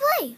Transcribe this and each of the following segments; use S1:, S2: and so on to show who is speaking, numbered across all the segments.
S1: play.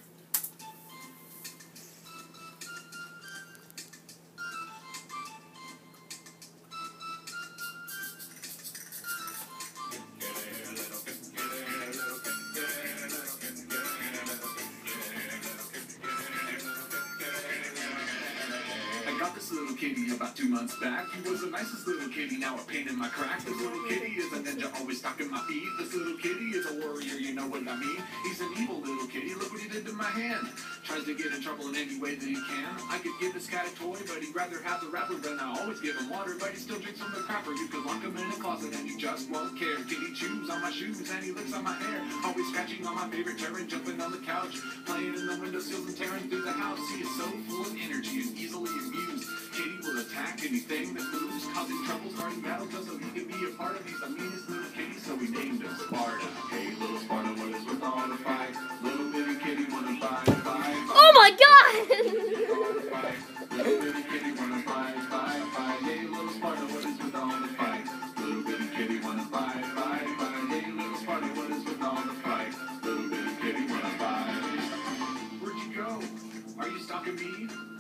S2: This little kitty about two months back. He was the nicest little kitty, now a pain in my crack. This little kitty is a ninja, always stalking my feet. This little kitty is a warrior, you know what I mean. He's an evil little kitty, look what he did to my hand. Tries to get in trouble in any way that he can. I could give this cat a toy, but he'd rather have the wrapper. Then I always give him water, but he still drinks from the crapper. You could lock him in a closet and he just won't care. Kitty chews on my shoes and he licks on my hair. Always scratching on my favorite chair and jumping on the couch. Playing in the windowsills and tearing through the house. He is so full of energy and anything that moves, causing trouble, starting battles so he can be a part of. these the little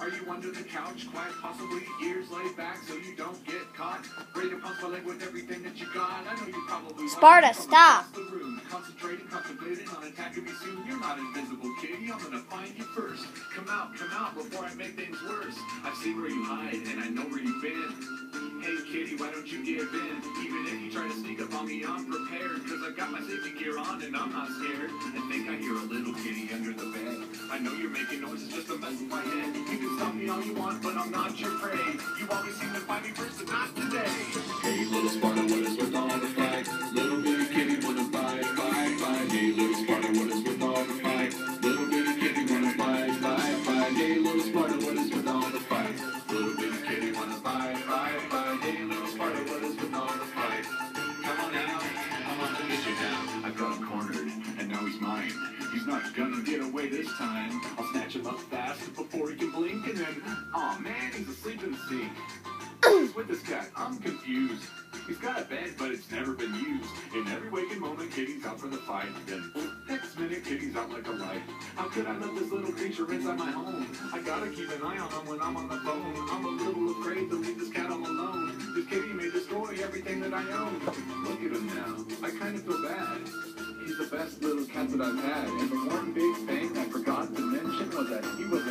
S2: Are you under the couch? Quiet, possibly ears laid back so you don't get caught. Ready to punch my leg with everything that you got. I know you probably
S1: Sparta, stop.
S2: across the room. Concentrating, contemplating on attacking me soon. You're not invisible, kitty. I'm gonna find you first. Come out, come out before I make things worse. I've seen where you hide and I know where you've been. Hey kitty, why don't you give in? Even if you try to sneak up on me, I'm prepared. Cause I've got my safety gear on and I'm not scared. I think I hear a little kitty under the bed. I know you're making you want, but I'm not your prey. You always seem to find me first and not today. Hey little Sparta, what is with all the fight? Little bitty kitty wanna fight, fight, fight. Hey little Sparta, what is with all the fight? Little bitty kitty wanna fight, fight, fight. Hey little Sparta, what is with all the fight? Little bitty kitty wanna fight, fight, fight. Hey little Sparta, what is with all the fight? Come on out, I'm on to get you now. I've got him cornered, and now he's mine. He's not gonna get away this time. I'll snatch oh man, he's asleep in the sink. What's with this cat? I'm confused. He's got a bed, but it's never been used. In every waking moment, Kitty's out for the fight. Then, next minute, Kitty's out like a light. How could I let this little creature inside my home? I gotta keep an eye on him when I'm on the phone. I'm a little afraid to leave this cat all alone. This kitty may destroy everything that I own. Look at him now. I kind of feel bad. He's the best little cat that I've had. And the one big thing I forgot to mention was that he wasn't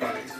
S2: with